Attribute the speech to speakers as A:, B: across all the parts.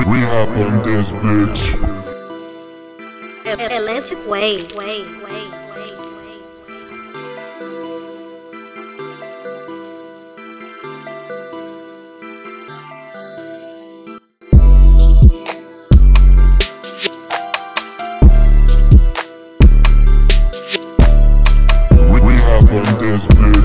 A: We, we hop on this bitch.
B: Atlantic
A: this bitch.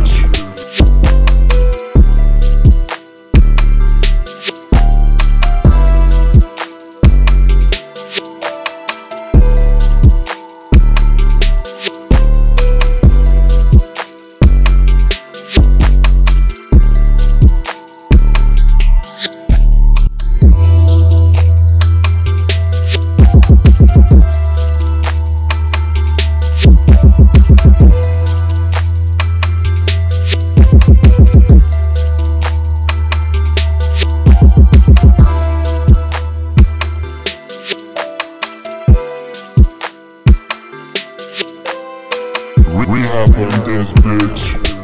A: We, we up on this bitch.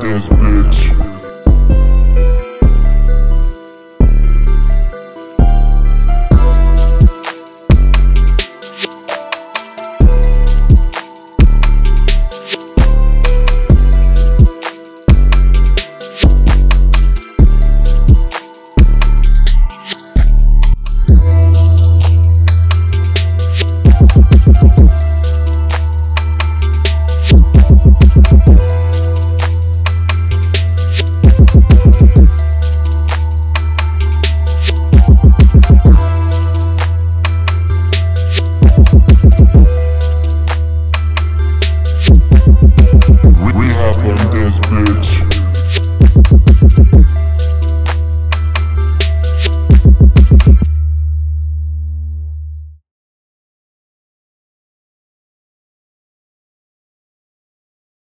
A: this bitch.